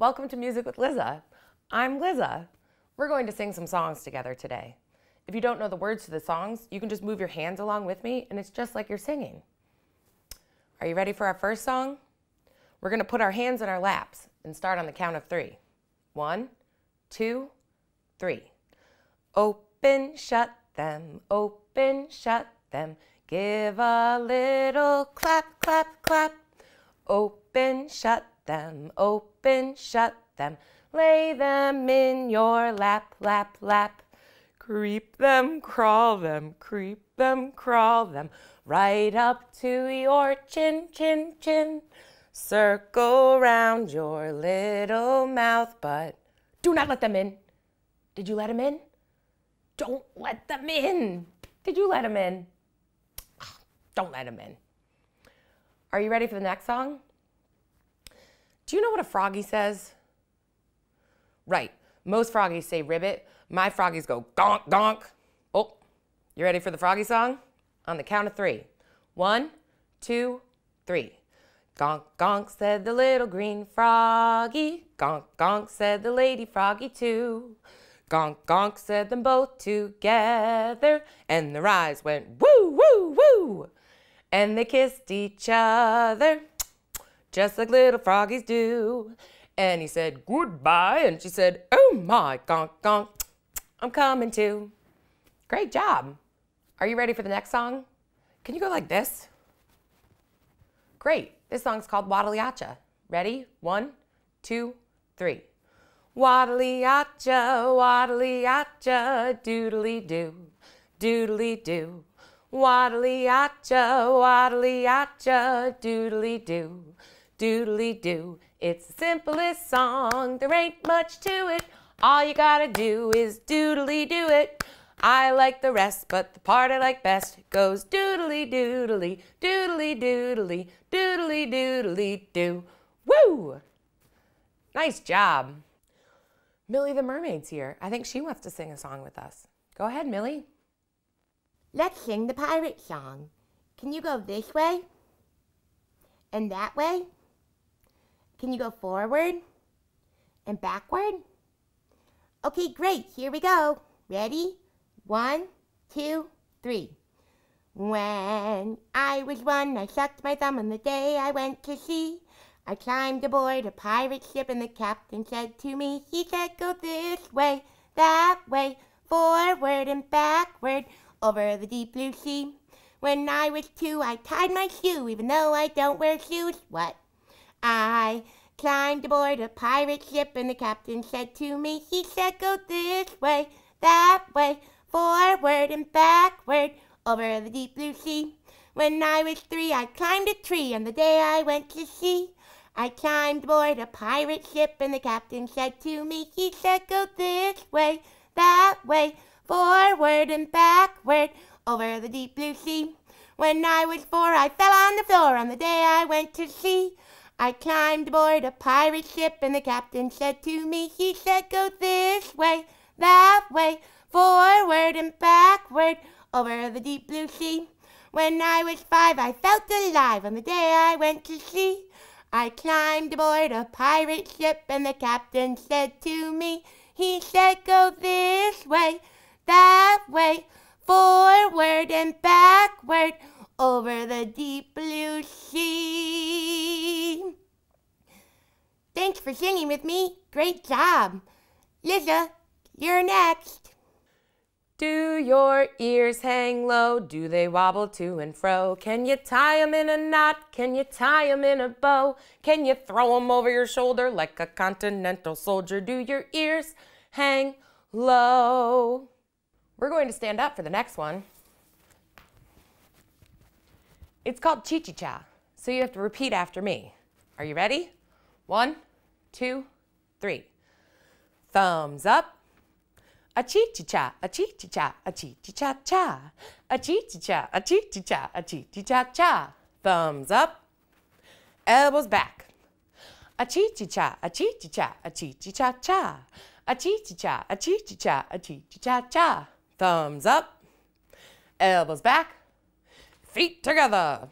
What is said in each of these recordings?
Welcome to Music with Lizza. I'm Lizza. We're going to sing some songs together today. If you don't know the words to the songs, you can just move your hands along with me and it's just like you're singing. Are you ready for our first song? We're going to put our hands in our laps and start on the count of three. One, two, three. Open, shut them, open, shut them. Give a little clap, clap, clap. Open, shut them, open, shut them. Lay them in your lap, lap, lap. Creep them, crawl them, creep them, crawl them. Right up to your chin, chin, chin. Circle round your little mouth, but do not let them in. Did you let them in? Don't let them in. Did you let them in? Don't let them in. Are you ready for the next song? Do you know what a froggy says? Right. Most froggies say ribbit. My froggies go gonk, gonk. Oh, you ready for the froggy song? On the count of three. One, two, three. Gonk, gonk, said the little green froggy. Gonk, gonk, said the lady froggy too. Gonk, gonk, said them both together. And their eyes went woo, woo, woo. And they kissed each other just like little froggies do. And he said, goodbye. And she said, oh my, gonk, gonk, I'm coming too. Great job. Are you ready for the next song? Can you go like this? Great. This song's called Waddle-Yacha. Ready? One, two, three. Waddle-Yacha, waddle-yacha, doodly-doo, doodly-doo. Waddle-Yacha, waddle-yacha, doodly-doo, doodly-doo. It's the simplest song, there ain't much to it. All you gotta do is doodly-do it. I like the rest, but the part I like best goes doodly doodly, doodly doodly, doodly doodly doo. Woo! Nice job. Millie the Mermaid's here. I think she wants to sing a song with us. Go ahead, Millie. Let's sing the pirate song. Can you go this way? And that way? Can you go forward? And backward? Okay, great. Here we go. Ready? One, two, three. When I was one, I sucked my thumb on the day I went to sea. I climbed aboard a pirate ship and the captain said to me, he said, go this way, that way, forward and backward, over the deep blue sea. When I was two, I tied my shoe, even though I don't wear shoes. What? I climbed aboard a pirate ship and the captain said to me, he said, go this way, that way, forward and backward, over the deep blue sea. When I was three, I climbed a tree on the day I went to sea. I climbed aboard a pirate ship and the captain said to me, he said, go this way, that way, forward and backward, over the deep blue sea. When I was four, I fell on the floor on the day I went to sea. I climbed aboard a pirate ship and the captain said to me, he said, go this way, that way, forward and backward, over the deep blue sea. When I was five, I felt alive on the day I went to sea. I climbed aboard a pirate ship and the captain said to me, he said, go this way, that way, forward and backward, over the deep blue sea. Thanks for singing with me. Great job. Lizza, you're next. Do your ears hang low? Do they wobble to and fro? Can you tie 'em in a knot? Can you tie 'em in a bow? Can you throw 'em over your shoulder like a continental soldier? Do your ears hang low? We're going to stand up for the next one. It's called Chi-Chi-Cha, so you have to repeat after me. Are you ready? One, two, three. Thumbs up. A chi-chi-cha, a chi-chi-cha, a chi-chi-cha-cha. A chi-chi-cha, a chi-chi-cha, a chi-chi-cha-cha. Thumbs up. Elbows back. A chi-chi-cha, a chi-chi-cha, a chi-chi-cha-cha. A chi-chi-cha, a chi-chi-cha, a chi-chi-cha-cha. Thumbs up. Elbows back. Feet together.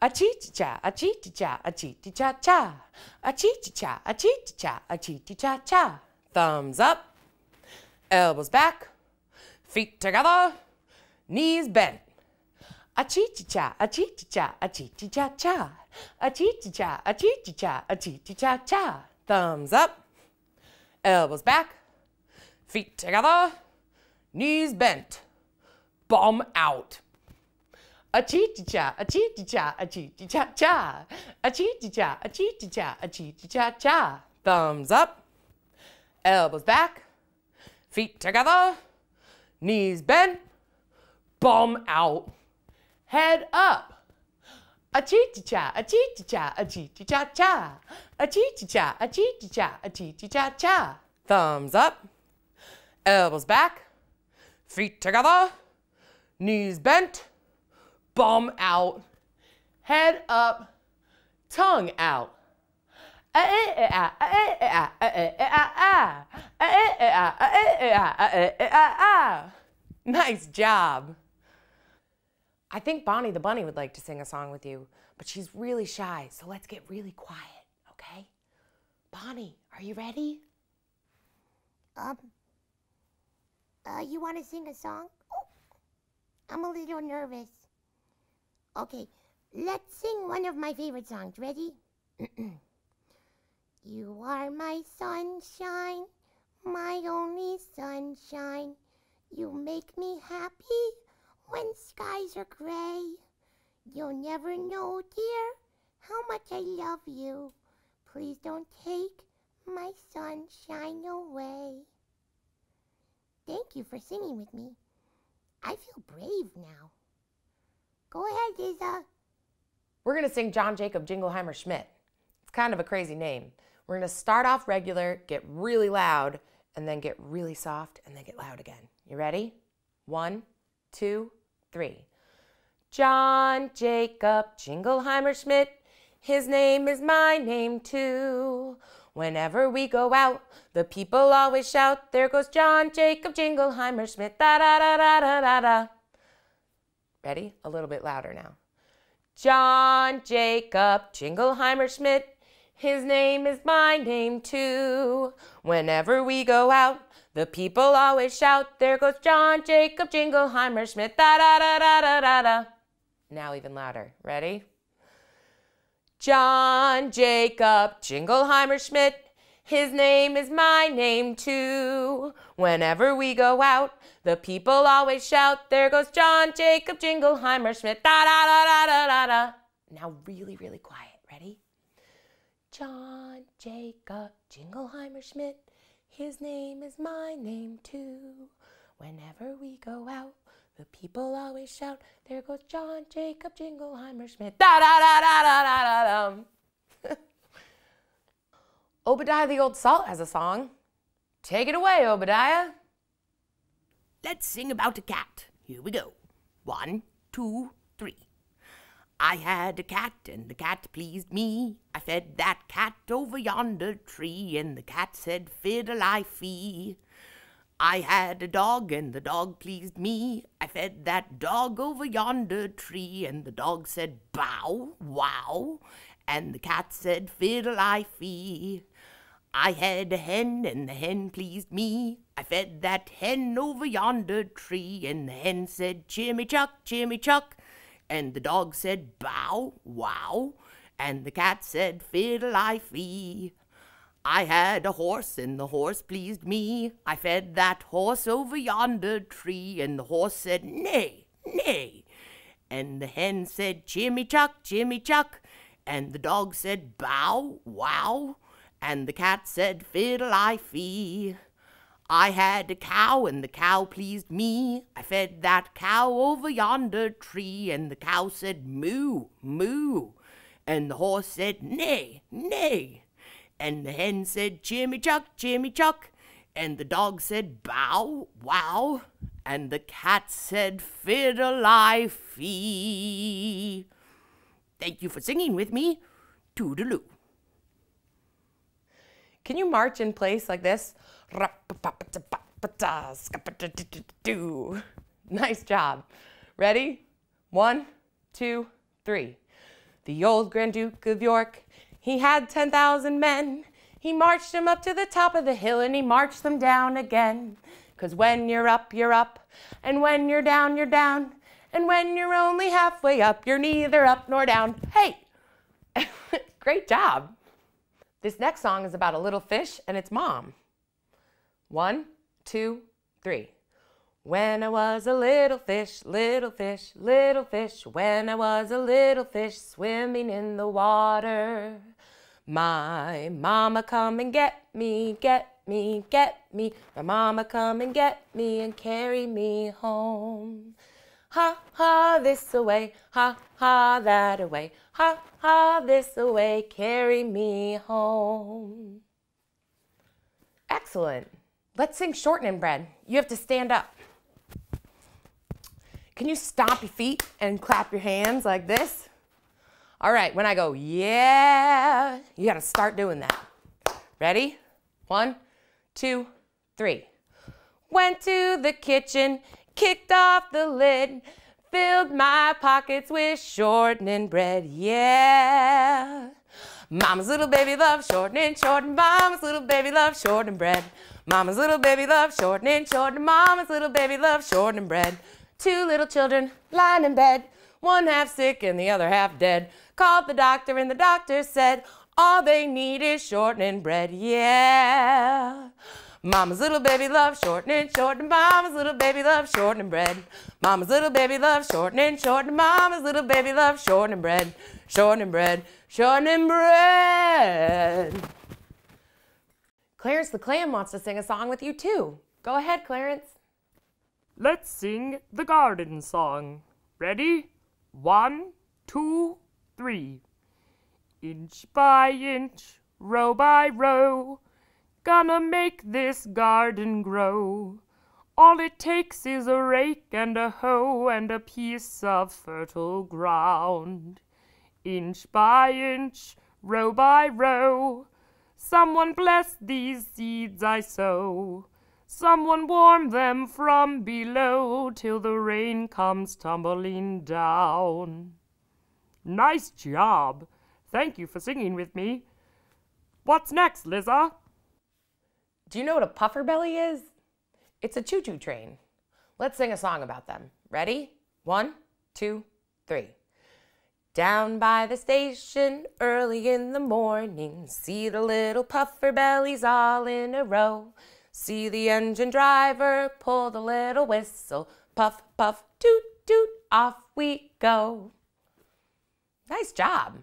A chee cha, a chee cha, a chee cha cha, a chee cha, a chee cha, a chee cha cha. Thumbs up, elbows back, feet together, knees bent. A chee cha, a chee cha, a chee cha cha, a chee cha, a chee cha, a chee cha cha. Thumbs up, elbows back, feet together, knees bent, bum out. A chee cha, a chee cha, a chee cha cha, a chee cha, a chee cha, a chee cha cha. Thumbs up, elbows back, feet together, knees bent, bum out, head up. A chee cha, a chee cha, a chee cha cha, a chee cha, a chee cha, a chee cha cha. Thumbs up, elbows back, feet together, knees bent, bum out, head up, tongue out. Nice job. I think Bonnie the Bunny would like to sing a song with you, but she's really shy, so let's get really quiet, okay? Bonnie, are you ready? Um, uh, you want to sing a song? Oh, I'm a little nervous. Okay, let's sing one of my favorite songs. Ready? you are my sunshine, my only sunshine. You make me happy when skies are gray. You'll never know, dear, how much I love you. Please don't take my sunshine away. Thank you for singing with me. I feel brave now. Go ahead, Lizza. We're going to sing John Jacob Jingleheimer Schmidt. It's kind of a crazy name. We're going to start off regular, get really loud, and then get really soft, and then get loud again. You ready? One, two, three. John Jacob Jingleheimer Schmidt, his name is my name too. Whenever we go out, the people always shout, There goes John Jacob Jingleheimer Schmidt, da da da da da da da. Ready? A little bit louder now. John Jacob Jingleheimer Schmidt, his name is my name too. Whenever we go out, the people always shout, There goes John Jacob Jingleheimer Schmidt, da da da da da da da. Now even louder. Ready? John Jacob Jingleheimer Schmidt. His name is my name too. Whenever we go out, the people always shout, There goes John Jacob Jingleheimer Schmidt. Da da da da da da da. Now really, really quiet. Ready? John Jacob Jingleheimer Schmidt. His name is my name too. Whenever we go out, the people always shout, There goes John Jacob Jingleheimer Schmidt. Da da da da da da da. Obadiah the Old Salt has a song. Take it away, Obadiah. Let's sing about a cat. Here we go. One, two, three. I had a cat, and the cat pleased me. I fed that cat over yonder tree, and the cat said, Fiddle I fee. I had a dog, and the dog pleased me. I fed that dog over yonder tree, and the dog said, Bow, wow. And the cat said, Fiddle I fee. I had a hen, and the hen pleased me. I fed that hen over yonder tree, and the hen said, Chimmy Chuck, Chimmy Chuck. And the dog said, Bow, wow. And the cat said, Fiddle I fee. I had a horse, and the horse pleased me. I fed that horse over yonder tree, and the horse said, Nay, nay. And the hen said, Chimmy Chuck, Chimmy Chuck. And the dog said, Bow, wow. And the cat said, Fiddle I fee. I had a cow, and the cow pleased me. I fed that cow over yonder tree, and the cow said, Moo, moo. And the horse said, Nay, nay. And the hen said, Chimmy Chuck, Chimmy Chuck. And the dog said, Bow, wow. And the cat said, Fiddle I fee. Thank you for singing with me. Toodaloo. Can you march in place like this? Nice job. Ready? One, two, three. The old Grand Duke of York, he had 10,000 men. He marched them up to the top of the hill and he marched them down again. Cause when you're up, you're up, and when you're down, you're down, and when you're only halfway up, you're neither up nor down. Hey! Great job! This next song is about a little fish and its mom. One, two, three. When I was a little fish, little fish, little fish, when I was a little fish swimming in the water. My mama come and get me, get me, get me. My mama come and get me and carry me home. Ha ha this away, ha ha that away, ha ha this away, carry me home. Excellent. Let's sing shortening bread. You have to stand up. Can you stomp your feet and clap your hands like this? All right, when I go, yeah, you gotta start doing that. Ready? One, two, three. Went to the kitchen, kicked off the lid, filled my pockets with shortening bread, yeah. Mama's little baby loves shortening, shortening, mama's little baby loves shortening bread. Mama's little baby loves shortening, shortening, mama's little baby loves shortening bread. Two little children lying in bed, one half sick and the other half dead. Called the doctor and the doctor said, all they need is shortening bread, yeah. Mama's little baby loves shortening, shortening, mama's little baby loves shortening bread. Mama's little baby loves shortening, shortening, mama's little baby loves shortening bread. Shortening bread, shortening bread. Clarence the Clam wants to sing a song with you too. Go ahead, Clarence. Let's sing the garden song. Ready? One, two, three. Inch by inch, row by row, gonna make this garden grow. All it takes is a rake and a hoe and a piece of fertile ground. Inch by inch, row by row, someone bless these seeds I sow. Someone warm them from below till the rain comes tumbling down. Nice job. Thank you for singing with me. What's next, Lizza? Do you know what a puffer belly is? It's a choo choo train. Let's sing a song about them. Ready? One, two, three. Down by the station early in the morning, see the little puffer bellies all in a row. See the engine driver pull the little whistle, puff, puff, toot, toot, off we go. Nice job.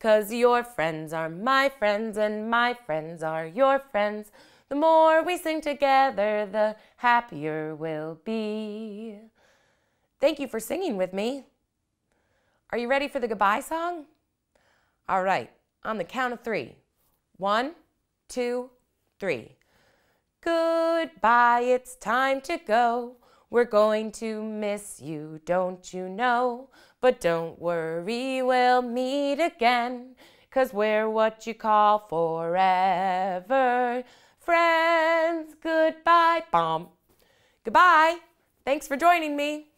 Cause your friends are my friends and my friends are your friends. The more we sing together, the happier we'll be. Thank you for singing with me. Are you ready for the goodbye song? All right, on the count of three. One, two, three. Goodbye, it's time to go. We're going to miss you, don't you know? But don't worry, we'll meet again. Cause we're what you call forever. Friends, goodbye. Bomb. Goodbye. Thanks for joining me.